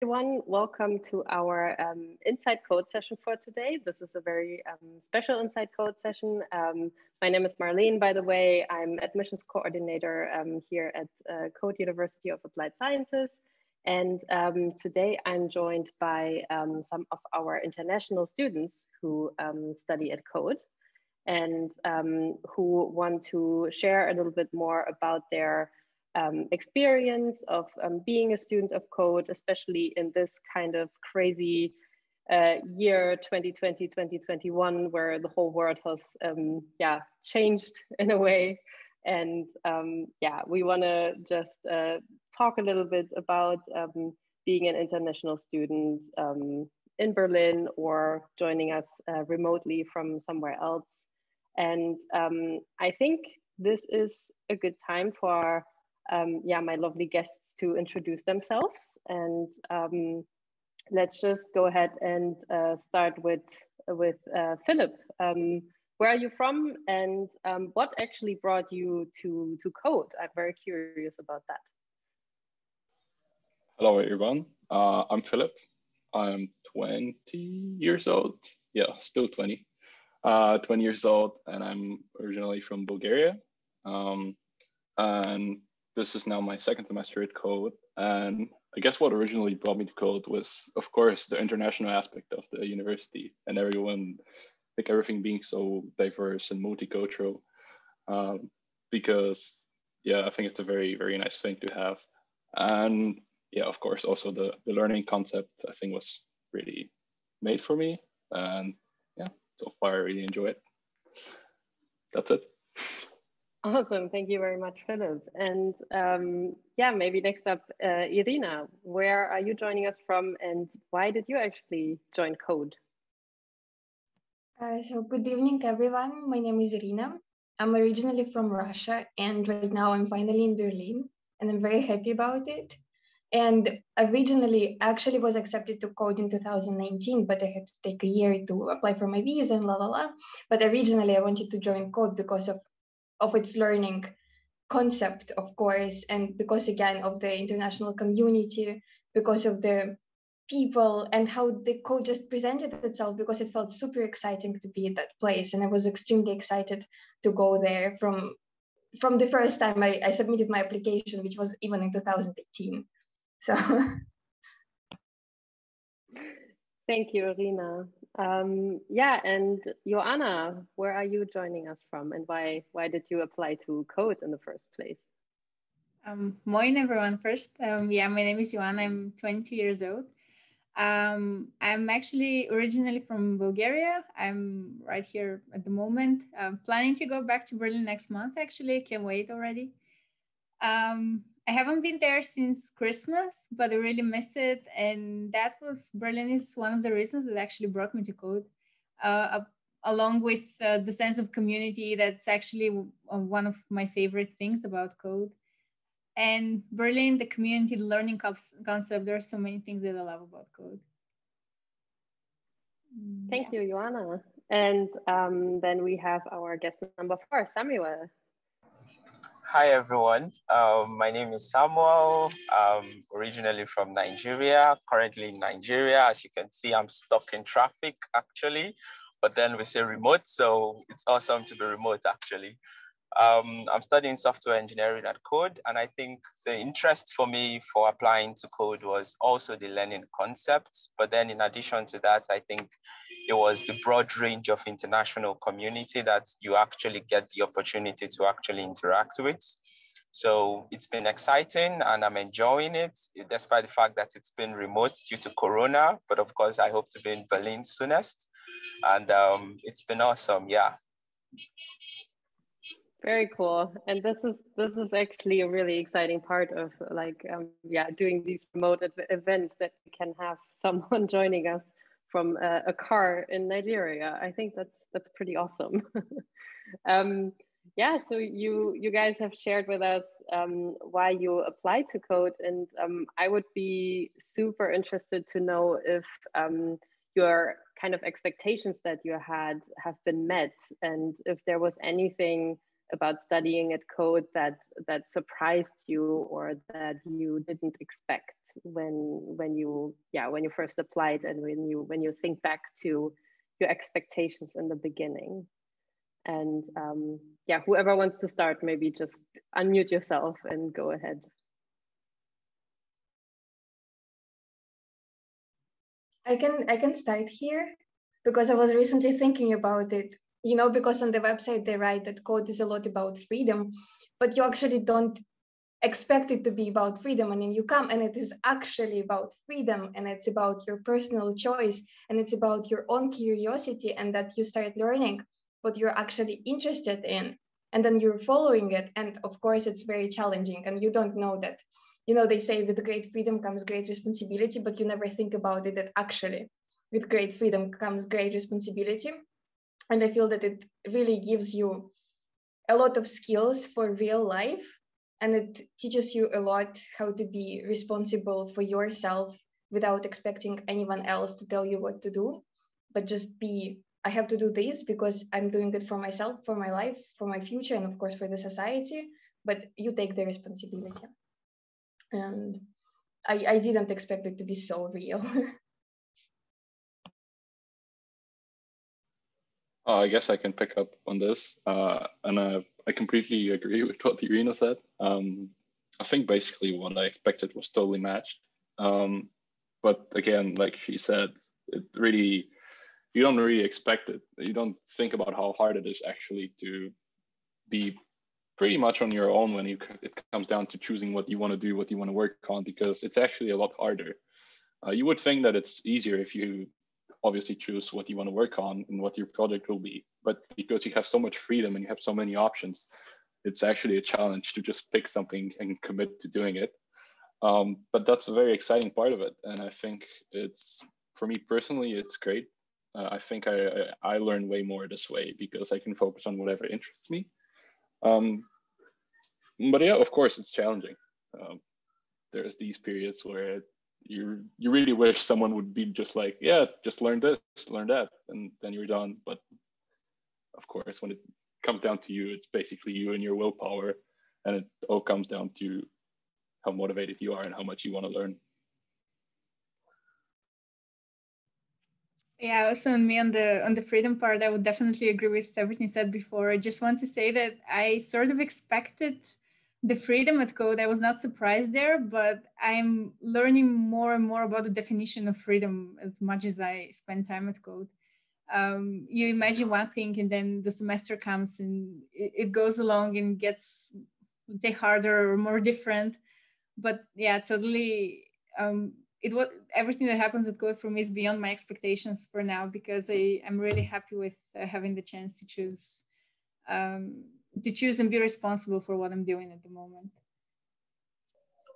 everyone. Welcome to our um, Inside Code session for today. This is a very um, special Inside Code session. Um, my name is Marlene, by the way. I'm admissions coordinator um, here at uh, Code University of Applied Sciences. And um, today I'm joined by um, some of our international students who study at Code and who want to share a little bit more about their um, experience of um, being a student of code, especially in this kind of crazy uh, year 2020, 2021, where the whole world has um, yeah, changed in a way. And um, yeah, we want to just uh, talk a little bit about um, being an international student um, in Berlin or joining us uh, remotely from somewhere else. And I think this is a good time for um, yeah, my lovely guests to introduce themselves. And um, let's just go ahead and uh, start with, with uh, Filip. Um, where are you from and um, what actually brought you to, to code? I'm very curious about that. Hello, everyone. Uh, I'm Filip. I'm 20 years old. Yeah, still 20. Uh, 20 years old, and I'm originally from Bulgaria. Um, and this is now my second semester at Code. And I guess what originally brought me to Code was, of course, the international aspect of the university and everyone, like everything being so diverse and multicultural. Um, because, yeah, I think it's a very, very nice thing to have. And yeah, of course, also the, the learning concept, I think, was really made for me. And yeah, so far, I really enjoy it. That's it. Awesome. Thank you very much, Filip. And um, yeah, maybe next up, uh, Irina, where are you joining us from and why did you actually join Code? Uh, so good evening, everyone. My name is Irina. I'm originally from Russia and right now I'm finally in Berlin and I'm very happy about it. And originally actually was accepted to code in 2019, but I had to take a year to apply for my visa and la la la. But originally I wanted to join code because of of its learning concept, of course, and because again of the international community, because of the people and how the code just presented itself, because it felt super exciting to be at that place, and I was extremely excited to go there from from the first time I, I submitted my application, which was even in 2018. So. Thank you, Irina. Um, yeah, and Yoana, where are you joining us from, and why why did you apply to Code in the first place? Um, moin, everyone. First, um, yeah, my name is Yoana. I'm 22 years old. Um, I'm actually originally from Bulgaria. I'm right here at the moment. I'm planning to go back to Berlin next month. Actually, can't wait already. Um, I haven't been there since Christmas, but I really miss it. And that was Berlin is one of the reasons that actually brought me to code, uh, along with uh, the sense of community. That's actually one of my favorite things about code. And Berlin, the community, the learning concept, there are so many things that I love about code. Thank yeah. you, Yoana. And um, then we have our guest number four, Samuel. Hi, everyone. Um, my name is Samuel. I'm originally from Nigeria, currently in Nigeria. As you can see, I'm stuck in traffic actually, but then we say remote, so it's awesome to be remote actually. Um, I'm studying software engineering at Code, and I think the interest for me for applying to Code was also the learning concepts. But then, in addition to that, I think it was the broad range of international community that you actually get the opportunity to actually interact with. So it's been exciting and I'm enjoying it, despite the fact that it's been remote due to Corona. But of course, I hope to be in Berlin soonest. And um, it's been awesome. Yeah. Very cool. And this is this is actually a really exciting part of like um, yeah doing these remote events that we can have someone joining us from a, a car in Nigeria. I think that's that's pretty awesome. um, yeah, so you you guys have shared with us um, why you applied to Code, and um, I would be super interested to know if um, your kind of expectations that you had have been met, and if there was anything about studying at code that that surprised you or that you didn't expect when when you yeah when you first applied and when you when you think back to your expectations in the beginning? And um, yeah whoever wants to start maybe just unmute yourself and go ahead. I can i can start here because i was recently thinking about it you know because on the website they write that code is a lot about freedom but you actually don't expect it to be about freedom. And then you come and it is actually about freedom and it's about your personal choice and it's about your own curiosity and that you start learning what you're actually interested in and then you're following it. And of course it's very challenging and you don't know that you know they say with great freedom comes great responsibility but you never think about it that actually with great freedom comes great responsibility and i feel that it really gives you a lot of skills for real life. And it teaches you a lot how to be responsible for yourself without expecting anyone else to tell you what to do. But just be i have to do this because i'm doing it for myself for my life for my future and of course for the society. But you take the responsibility. And i, I didn't expect it to be so real Uh, I guess I can pick up on this, uh, and uh, I completely agree with what Irina said. Um, I think basically what I expected was totally matched. Um, but again, like she said, it really you don't really expect it. You don't think about how hard it is actually to be pretty much on your own when you it comes down to choosing what you want to do, what you want to work on, because it's actually a lot harder. Uh, you would think that it's easier if you obviously choose what you want to work on and what your project will be. But because you have so much freedom and you have so many options, it's actually a challenge to just pick something and commit to doing it. Um, but that's a very exciting part of it. And I think it's, for me personally, it's great. Uh, I think I, I, learn way more this way because I can focus on whatever interests me. Um, but yeah, of course, it's challenging. Um, there's these periods where you you really wish someone would be just like, yeah, just learn this, learn that, and then you're done. But of course, when it comes down to you, it's basically you and your willpower, and it all comes down to how motivated you are and how much you want to learn. Yeah, also on me on the on the freedom part, I would definitely agree with everything said before. I just want to say that I sort of expected the freedom at code i was not surprised there but i'm learning more and more about the definition of freedom as much as i spend time at code. Um, you imagine one thing and then the semester comes and it, it goes along and gets say harder or more different. But yeah totally um, it was everything that happens at code for me is beyond my expectations for now because I, i'm really happy with uh, having the chance to choose um, to choose and be responsible for what I'm doing at the moment.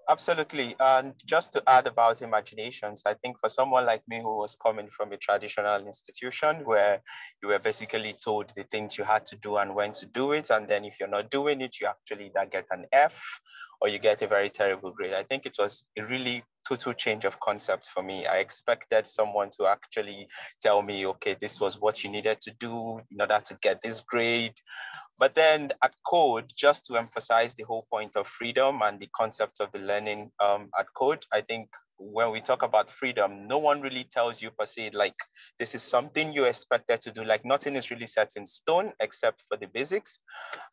Absolutely. And just to add about imaginations, I think for someone like me who was coming from a traditional institution where you were basically told the things you had to do and when to do it, and then if you're not doing it, you actually either get an F or you get a very terrible grade. I think it was a really total change of concept for me. I expected someone to actually tell me, okay, this was what you needed to do in order to get this grade. But then at Code, just to emphasize the whole point of freedom and the concept of the learning um, at Code, I think when we talk about freedom, no one really tells you per se, like, this is something you expected to do. Like, nothing is really set in stone except for the basics.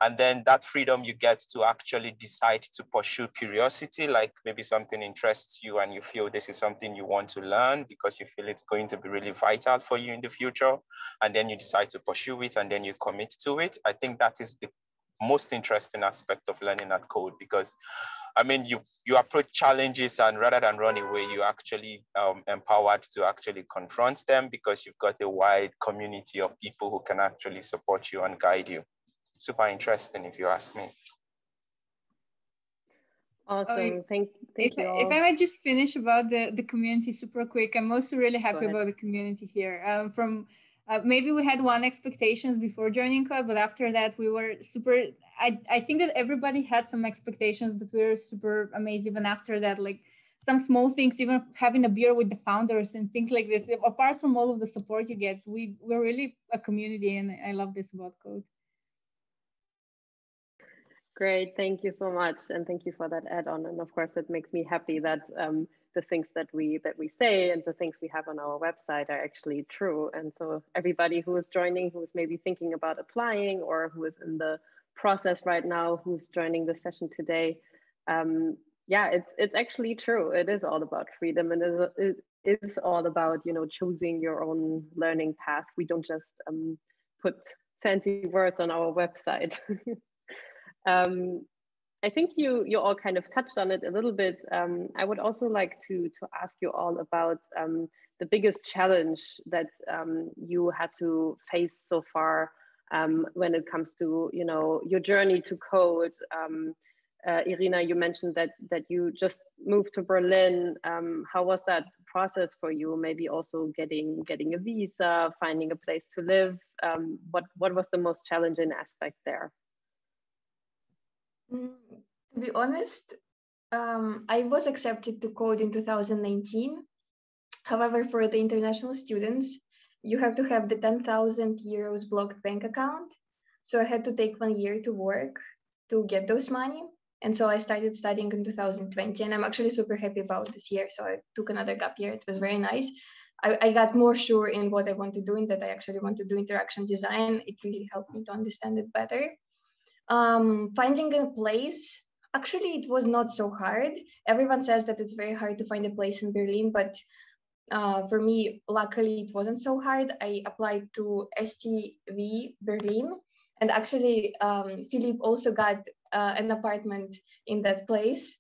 And then that freedom you get to actually decide to pursue curiosity, like maybe something interests you and you feel this is something you want to learn because you feel it's going to be really vital for you in the future. And then you decide to pursue it and then you commit to it. I think that is the most interesting aspect of learning at code because I mean, you you approach challenges and rather than run away, you actually um, empowered to actually confront them because you've got a wide community of people who can actually support you and guide you. Super interesting, if you ask me. Awesome. Oh, thank, thank if, you. All. If I might just finish about the, the community super quick, I'm also really happy about the community here. Um, from uh, maybe we had one expectations before joining club but after that we were super I, I think that everybody had some expectations but we were super amazed even after that like some small things even having a beer with the founders and things like this. Apart from all of the support you get we we're really a community and i love this about code. Great, thank you so much, and thank you for that add-on. And of course, it makes me happy that um, the things that we that we say and the things we have on our website are actually true. And so everybody who is joining, who is maybe thinking about applying or who is in the process right now, who's joining the session today, um, yeah, it's it's actually true. It is all about freedom, and it is all about you know choosing your own learning path. We don't just um, put fancy words on our website. Um, I think you you all kind of touched on it a little bit. Um, I would also like to to ask you all about um, the biggest challenge that um, you had to face so far um, when it comes to you know your journey to code. Um, uh, Irina, you mentioned that that you just moved to Berlin. Um, how was that process for you? Maybe also getting getting a visa, finding a place to live. what what was the most challenging aspect there? To be honest, um, I was accepted to code in 2019. However, for the international students, you have to have the 10,000 euros blocked bank account. So I had to take one year to work to get those money. And so I started studying in 2020, and I'm actually super happy about this year. So I took another gap year. It was very nice. I, I got more sure in what I want to do and that I actually want to do interaction design. It really helped me to understand it better. Um, finding a place, actually, it was not so hard. Everyone says that it's very hard to find a place in Berlin, but uh, for me, luckily, it wasn't so hard. I applied to STV Berlin, and actually, um, Filip also got uh, an apartment in that place,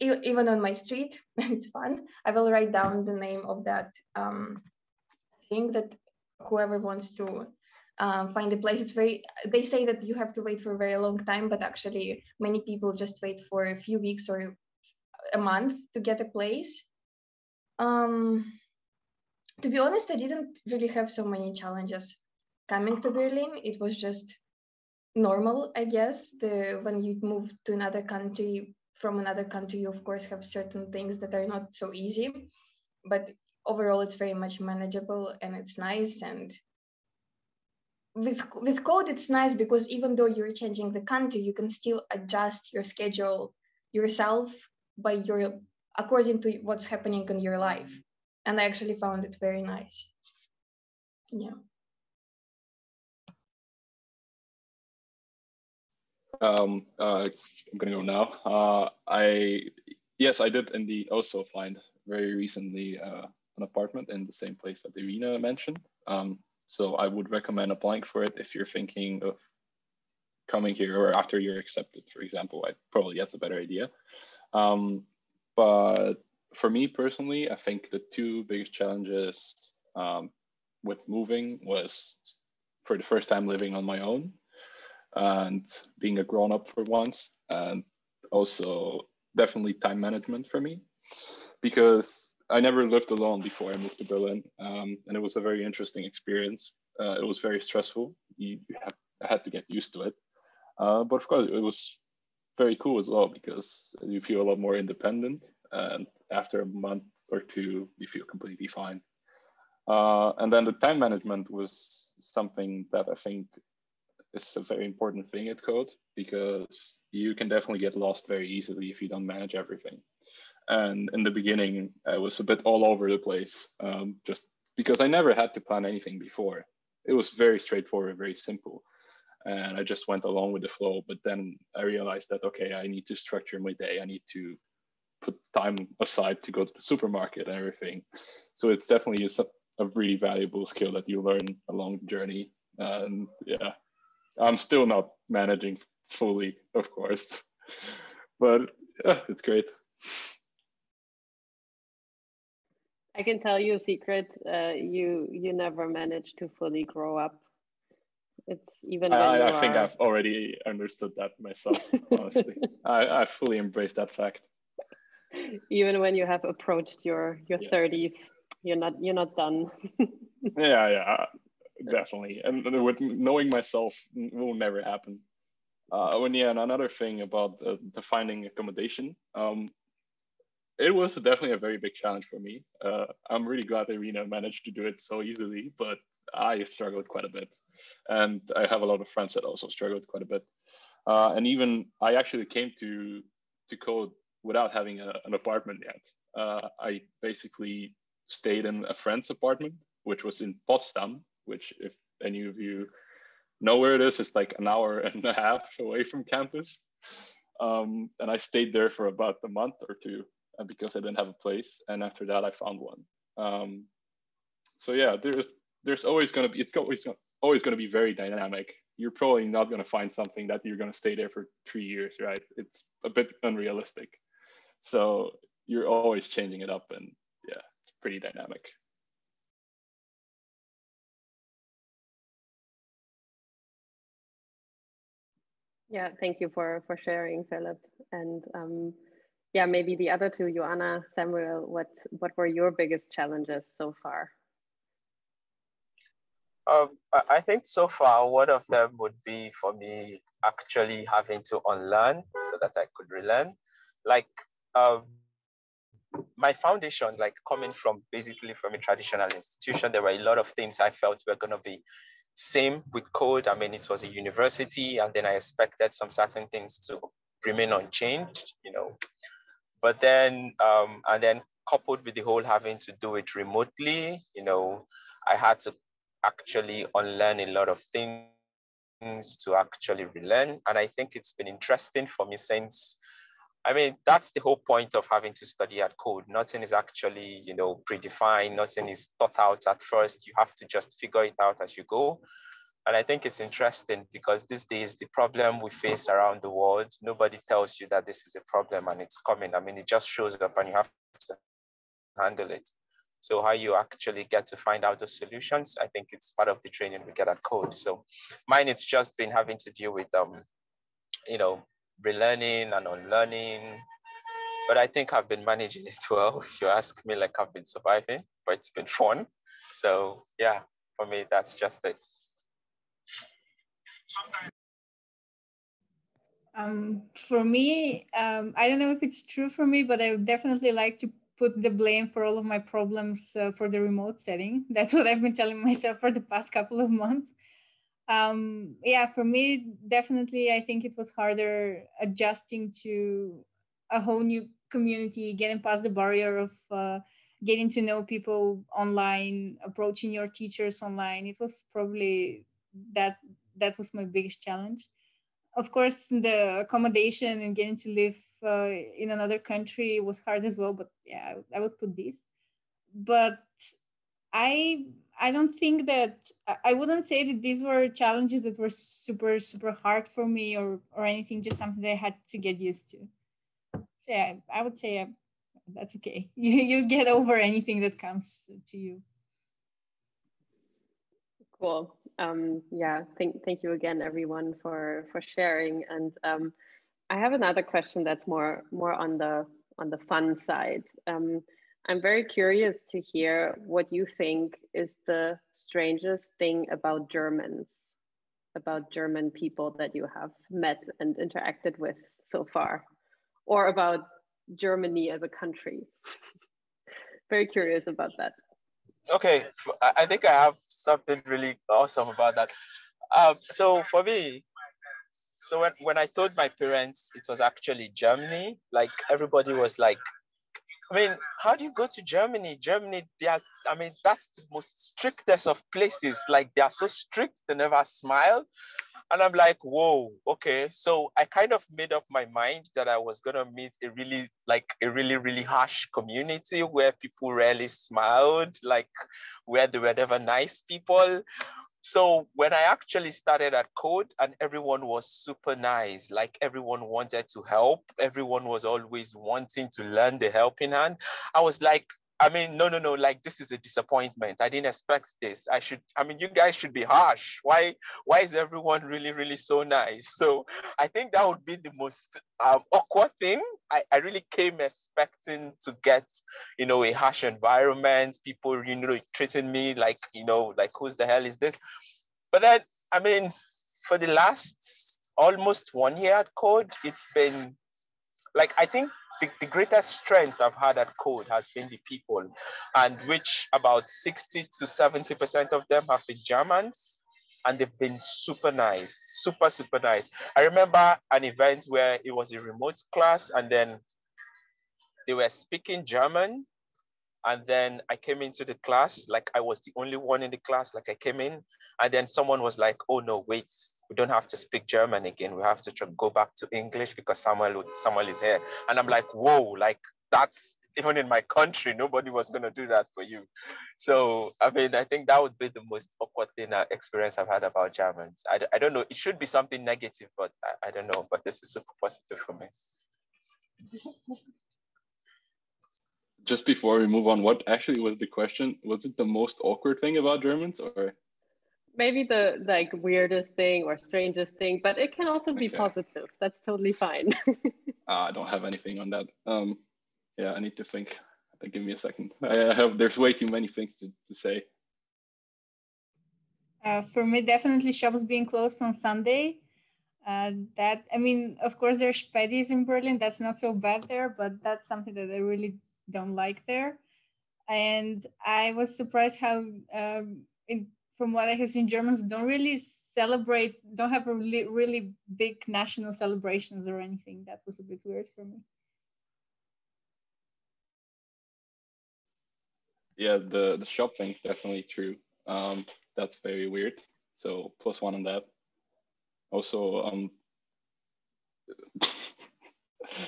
even on my street. it's fun. I will write down the name of that um, thing that whoever wants to um, find a place. It's very, they say that you have to wait for a very long time, but actually many people just wait for a few weeks or a month to get a place. Um, to be honest, I didn't really have so many challenges coming to Berlin. It was just normal, I guess. The when you move to another country from another country, you of course have certain things that are not so easy, but overall it's very much manageable and it's nice and with with code it's nice because even though you're changing the country you can still adjust your schedule yourself by your according to what's happening in your life. And i actually found it very nice. Yeah. Um uh, i'm gonna go now. Uh i yes i did indeed also find very recently uh, an apartment in the same place that irina mentioned. Um so I would recommend applying for it if you're thinking of coming here or after you're accepted, for example. I probably that's a better idea. Um, but for me personally, I think the two biggest challenges um, with moving was for the first time living on my own and being a grown up for once, and also definitely time management for me because I never lived alone before I moved to Berlin, um, and it was a very interesting experience. Uh, it was very stressful. You, have, had to get used to it, uh, but of course, it was very cool as well because you feel a lot more independent, and after a month or two, you feel completely fine. Uh, and then the time management was something that I think is a very important thing at Code because you can definitely get lost very easily if you don't manage everything. And in the beginning, I was a bit all over the place, um, just because I never had to plan anything before. It was very straightforward, very simple. And I just went along with the flow. But then I realized that, okay, I need to structure my day. I need to put time aside to go to the supermarket and everything. So it's definitely a, a really valuable skill that you learn along the journey. And yeah, I'm still not managing fully, of course, but yeah, it's great. I can tell you a secret. Uh, you you never manage to fully grow up. It's even. I, I think I've already understood that myself. Honestly, I, I fully embrace that fact. Even when you have approached your your thirties, yeah. you're not you're not done. yeah, yeah, definitely. And with knowing myself, will never happen. Uh, when yeah, and another thing about the, the finding accommodation. Um, it was definitely a very big challenge for me. Uh, I'm really glad Irina managed to do it so easily, but I struggled quite a bit. And I have a lot of friends that also struggled quite a bit. Uh, and even I actually came to to code without having a, an apartment yet. Uh, I basically stayed in a friend's apartment, which was in Potsdam, which if any of you know where it is, it's like an hour and a half away from campus. Um, and I stayed there for about a month or two because I didn't have a place. And after that, I found one. Um, so yeah, there's there's always going to be it's always always going to be very dynamic. You're probably not going to find something that you're going to stay there for three years, right? It's a bit unrealistic. So you're always changing it up, and yeah, it's pretty dynamic. Yeah, thank you for for sharing, Filip. And um, yeah, maybe the other two, Yoana, Samuel, what what were your biggest challenges so far? Um, I think so far, one of them would be for me actually having to unlearn so that I could relearn. Like um, my foundation, like coming from basically from a traditional institution, there were a lot of things I felt were going to be same with code. I mean, it was a university, and then I expected some certain things to remain unchanged, you know. But then, um, and then coupled with the whole having to do it remotely, you know, I had to actually unlearn a lot of things to actually relearn. And I think it's been interesting for me since, I mean, that's the whole point of having to study at code. Nothing is actually, you know, predefined, nothing is thought out at first. You have to just figure it out as you go. And I think it's interesting because these days, the problem we face around the world, nobody tells you that this is a problem and it's coming. I mean, it just shows up and you have to handle it. So how you actually get to find out the solutions, I think it's part of the training we get at code. So mine, it's just been having to deal with, um, you know, relearning and unlearning. But I think I've been managing it well. If you ask me, like I've been surviving, but it's been fun. So yeah, for me, that's just it. Um, for me, um, I don't know if it's true for me, but I would definitely like to put the blame for all of my problems uh, for the remote setting. That's what I've been telling myself for the past couple of months. Um, yeah, for me, definitely, I think it was harder adjusting to a whole new community, getting past the barrier of uh, getting to know people online, approaching your teachers online. It was probably that that was my biggest challenge. Of course, the accommodation and getting to live uh, in another country was hard as well. But yeah, I, I would put this. But I I don't think that I wouldn't say that these were challenges that were super super hard for me or or anything. Just something that I had to get used to. So yeah, I would say uh, that's okay. You you get over anything that comes to you. Cool. Um, yeah. Thank thank you again, everyone, for for sharing and. Um, I have another question that's more more on the on the fun side. Um, I'm very curious to hear what you think is the strangest thing about Germans, about German people that you have met and interacted with so far, or about Germany as a country. very curious about that. Okay, I think I have something really awesome about that. Um, so for me, so when, when I told my parents it was actually Germany, like everybody was like, I mean, how do you go to Germany? Germany, they are, I mean, that's the most strictest of places. Like they are so strict, they never smile. And I'm like, whoa, okay. So I kind of made up my mind that I was gonna meet a really like a really, really harsh community where people rarely smiled, like where they were never nice people. So when I actually started at Code and everyone was super nice, like everyone wanted to help, everyone was always wanting to learn the helping hand. I was like, I mean, no, no, no, like this is a disappointment. I didn't expect this. I should, I mean, you guys should be harsh. Why, why is everyone really, really so nice? So I think that would be the most um, awkward thing. I, I really came expecting to get, you know, a harsh environment, people, you know, treating me like, you know, like who's the hell is this? But then, I mean, for the last almost one year at Code, it's been like, I think the, the greatest strength I've had at Code has been the people, and which about 60 to 70% of them have been Germans. and they've been super nice, super, super nice. I remember an event where it was a remote class and then they were speaking German. And then I came into the class, like I was the only one in the class, like I came in, and then someone was like, oh no, wait, we don't have to speak German again. We have to go back to English because Samuel, Samuel is here. And I'm like, whoa, like that's even in my country, nobody was going to do that for you. So, I mean, I think that would be the most awkward thing uh, experience I've had about Germans. I, I don't know. It should be something negative, but I, I don't know. But this is super positive for me. Just before we move on, what actually was the question? Was it the most awkward thing about Germans or? Maybe the like weirdest thing or strangest thing, but it can also be okay. positive. That's totally fine. uh, I don't have anything on that. Um, yeah, I need to think. Uh, give me a second. I have there's way too many things to, to say. Uh, for me, definitely shops being closed on Sunday. Uh, that I mean, of course, there's Spätis in Berlin. That's not so bad there, but that's something that I really don't like there. And I was surprised how, um, in, from what I have seen, Germans don't really celebrate, don't have really really big national celebrations or anything. That was a bit weird for me. yeah, the the shop thing is definitely true. Um, that's very weird. So plus one on that. Also, um,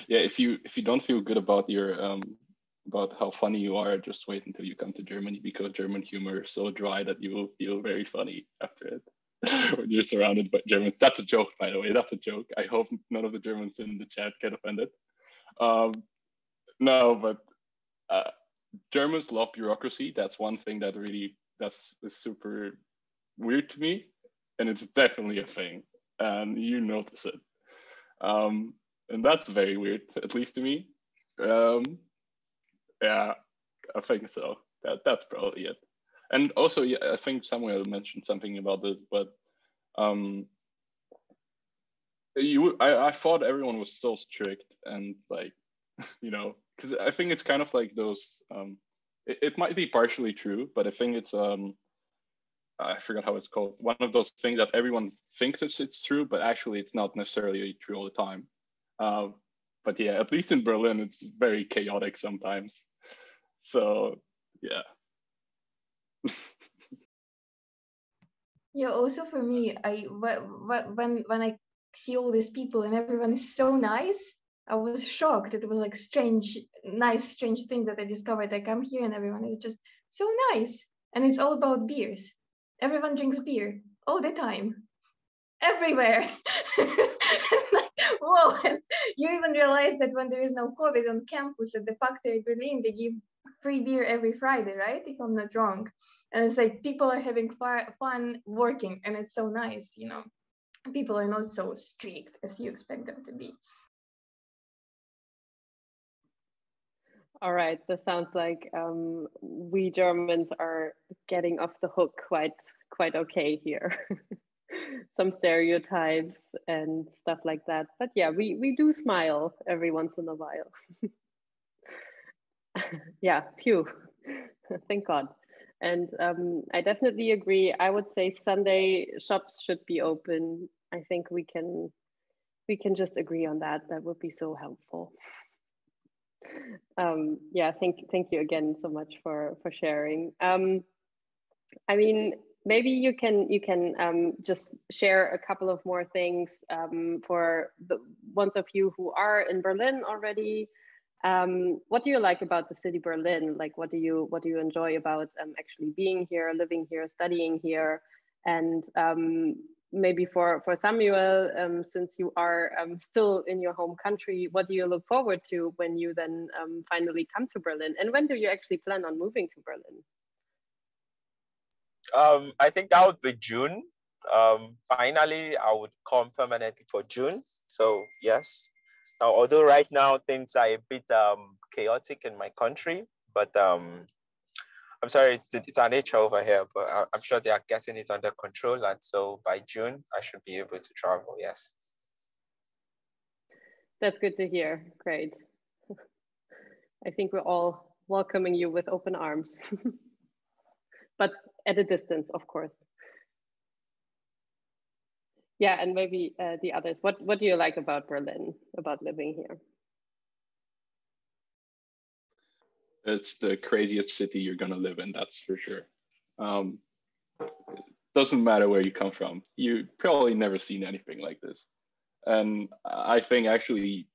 yeah, if you if you don't feel good about your um about how funny you are, just wait until you come to Germany because German humor is so dry that you will feel very funny after it. when you're surrounded by Germans. That's a joke, by the way. That's a joke. I hope none of the Germans in the chat get offended. Um, no, but uh, Germans love bureaucracy. That's one thing that really that's super weird to me, and it's definitely a thing, and you notice it, um, and that's very weird, at least to me. Um, yeah, I think so. That that's probably it. And also, yeah, I think Samuel mentioned something about this, but um, you, I, I thought everyone was so strict and like, you know, because I think it's kind of like those. Um, it, it, might be partially true, but I think it's um, I forgot how it's called. One of those things that everyone thinks it's it's true, but actually it's not necessarily true all the time. Uh, but yeah, at least in Berlin, it's very chaotic sometimes. So yeah. yeah. Also for me, I when when I see all these people and everyone is so nice I was shocked. It was like strange, nice, strange thing that I discovered. I come here and everyone is just so nice. And it's all about beers. Everyone drinks beer all the time, everywhere. Whoa! And you even realize that when there is no COVID on campus at the factory Berlin, they give free beer every Friday, right? If I'm not wrong. And it's like people are having fun working, and it's so nice, you know. People are not so strict as you expect them to be. All right, that sounds like um, we Germans are getting off the hook quite quite okay here. Some stereotypes and stuff like that. But yeah, we, we do smile every once in a while. yeah, phew, thank God. And um, I definitely agree. I would say Sunday shops should be open. I think we can we can just agree on that. That would be so helpful um, yeah, thank thank you again so much for for sharing. Um, I mean, maybe you can you can um, just share a couple of more things um, for the ones of you who are in Berlin already. Um, what do you like about the city Berlin? Like, what do you what do you enjoy about um, actually being here, living here, studying here, and um, maybe for for Samuel, um, since you are um, still in your home country, what do you look forward to when you then um, finally come to Berlin? And when do you actually plan on moving to Berlin? Um, I think that would be June. Um, finally, I would come permanently for June. So yes. Although right now things are a bit um, chaotic in my country, but I'm sorry, it's, it's an nature over here, but I'm sure they are getting it under control. And so by June, I should be able to travel, yes. That's good to hear. Great. I think we're all welcoming you with open arms, but at a distance, of course. Yeah, and maybe uh, the others. What what do you like about Berlin? About living here? It's the craziest city you're gonna live in. That's for sure. Um, doesn't matter where you come from. You probably never seen anything like this, and I think actually,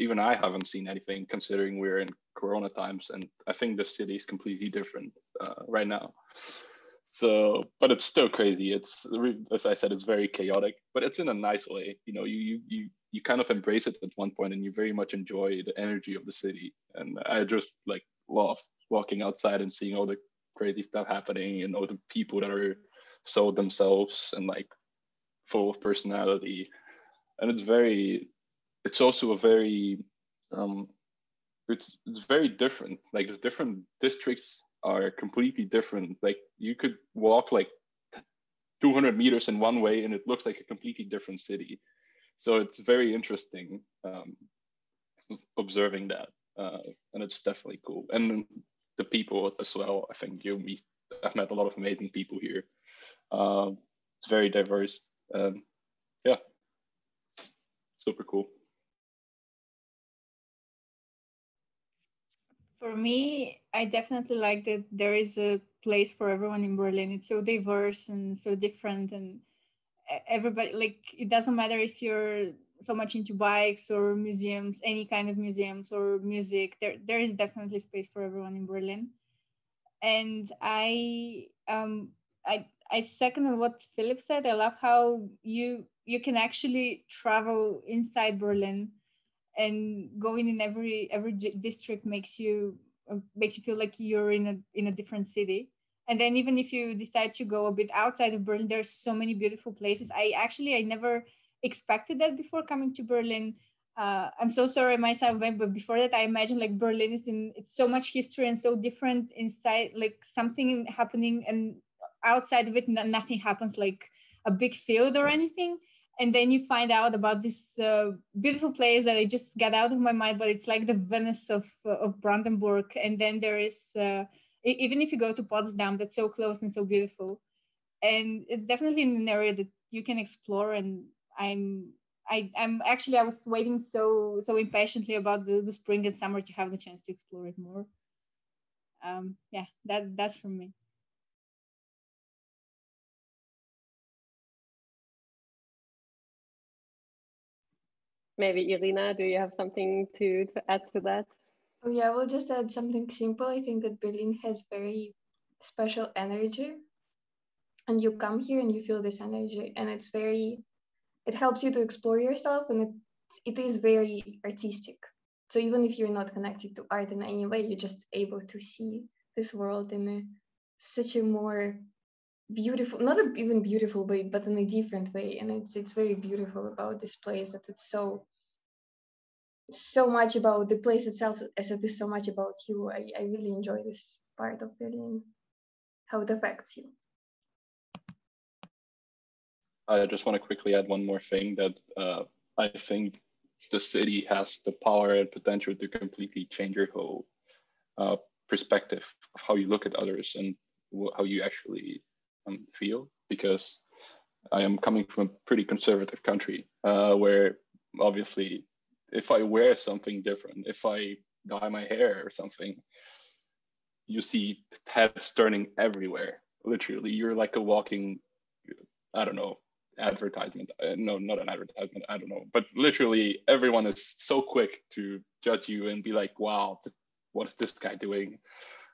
even I haven't seen anything considering we're in Corona times, and I think the city is completely different uh, right now. So, but it's still crazy. It's as I said, it's very chaotic, but it's in a nice way. You know, you you you you kind of embrace it at one point, and you very much enjoy the energy of the city. And I just like love walking outside and seeing all the crazy stuff happening, and all the people that are so themselves and like full of personality. And it's very, it's also a very um, it's it's very different. Like the different districts are completely different. Like you could walk like 200 meters in one way and it looks like a completely different city. So it's very interesting um, observing that, uh, and it's definitely cool. And the people as well. I think you meet. I've met a lot of amazing people here. Um, it's very diverse. Um, yeah, super cool. For me, I definitely like that there is a place for everyone in Berlin. It's so diverse and so different, and everybody like it doesn't matter if you're so much into bikes or museums, any kind of museums or music. There, there is definitely space for everyone in Berlin, and I, um, I, I second what Filip said. I love how you you can actually travel inside Berlin and going in every every district makes you uh, makes you feel like you're in a in a different city. And then even if you decide to go a bit outside of berlin there's so many beautiful places. I actually i never expected that before coming to berlin. Uh, i'm so sorry myself but before that i imagined like berlin is in it's so much history and so different inside like something happening and outside of it nothing happens like a big field or anything and then you find out about this uh, beautiful place that I just got out of my mind, but it's like the Venice of uh, of Brandenburg. And then there is uh, even if you go to Potsdam, that's so close and so beautiful, and it's definitely an area that you can explore. And I'm I, I'm actually I was waiting so so impatiently about the, the spring and summer to have the chance to explore it more. Um, yeah, that that's from me. Maybe Irina, do you have something to, to add to that? Oh yeah, we'll just add something simple. I think that Berlin has very special energy. And you come here and you feel this energy and it's very it helps you to explore yourself and it it is very artistic. So even if you're not connected to art in any way, you're just able to see this world in a, such a more beautiful not even beautiful way but in a different way. And it's it's very beautiful about this place that it's so so much about the place itself as it is so much about you. I, I really enjoy this part of berlin how it affects you. I just want to quickly add one more thing that uh, i think the city has the power and potential to completely change your whole uh, perspective of how you look at others and how you actually um, feel because I am coming from a pretty conservative country uh, where obviously if I wear something different, if I dye my hair or something, you see heads turning everywhere. Literally, you're like a walking, I don't know, advertisement. Uh, no, not an advertisement. I don't know. But literally, everyone is so quick to judge you and be like, wow, what is this guy doing?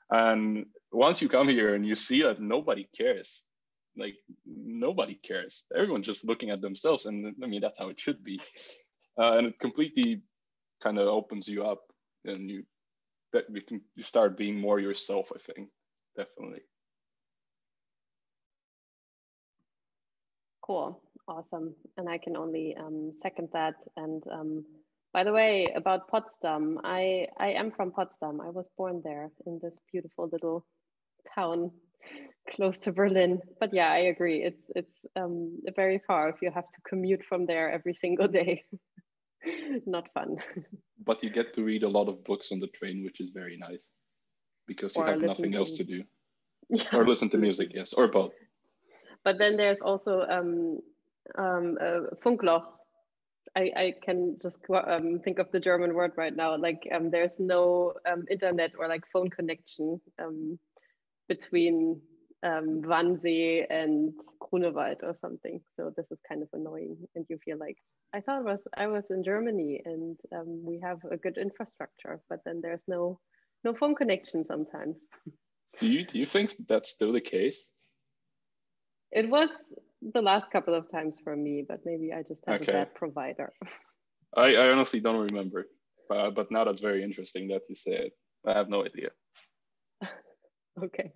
And once you come here and you see that nobody cares, like nobody cares. Everyone's just looking at themselves, and I mean that's how it should be. Uh, and it completely kind of opens you up, and you that we can you start being more yourself. I think definitely. Cool, awesome, and I can only um, second that. And um, by the way, about Potsdam, I I am from Potsdam. I was born there in this beautiful little town close to Berlin. But yeah, I agree. It's it's um, very far if you have to commute from there every single day. Not fun. But you get to read a lot of books on the train, which is very nice because you or have nothing to... else to do. Yeah. Or listen to music, yes, or both. But then there's also um, um, uh, Funkloch. I, I can just um, think of the German word right now. Like um, there's no um, internet or like phone connection um, between um, Wannsee and Grunewald or something. So this is kind of annoying, and you feel like I thought was I was in Germany and um, we have a good infrastructure, but then there's no no phone connection sometimes. Do you do you think that's still the case? It was the last couple of times for me, but maybe I just have okay. a bad provider. I, I honestly don't remember, uh, but now that's very interesting that you say it. I have no idea. okay.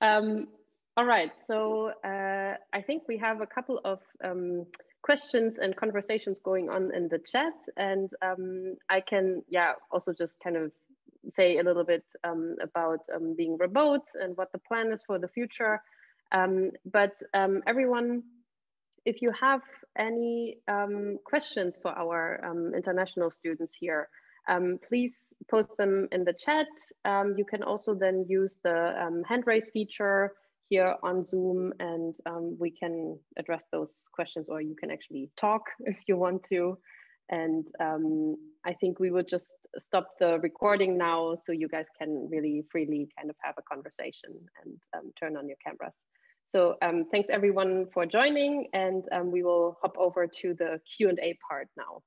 Um, all right. So uh, I think we have a couple of um, questions and conversations going on in the chat, and um, I can, yeah, also just kind of say a little bit um, about um, being remote and what the plan is for the future. Um, but um, everyone, if you have any um, questions for our um, international students here, um, please post them in the chat. Um, you can also then use the hand raise feature here on Zoom and we can address those questions or you can actually talk if you want to. And I think we would just stop the recording now so you guys can really freely kind of have a conversation and turn on your cameras. So um, thanks everyone for joining and um, we will hop over to the Q&A part now.